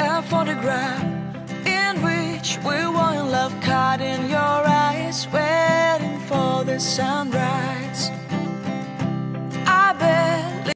a photograph in which we were in love, caught in your eyes, waiting for the sunrise.